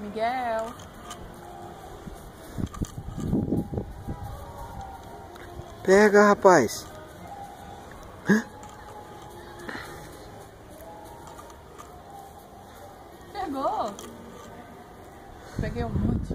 Miguel. Pega, rapaz. Pegou. Peguei um monte.